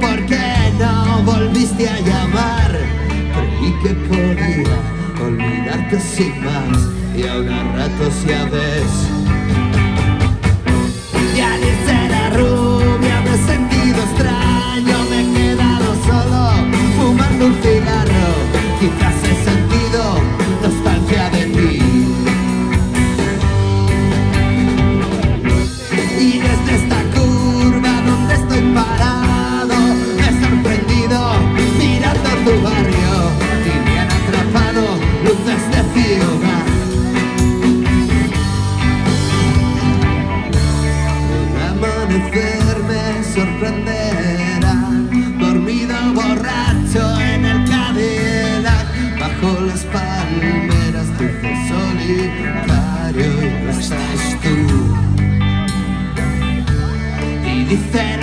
¿por qué no volviste a llamar? Creí que podía olvidarte sin más y ahora a ratos ya ves. Ya ni será rubia, me he sentido extraño, me he quedado solo fumando un cigarro. Quizás he sentido nostalgia de ti. Y desde esta amanecer me sorprenderá, dormido borracho en el Cadillac, bajo las palmeras dulce solitario y no estás tú. Y dice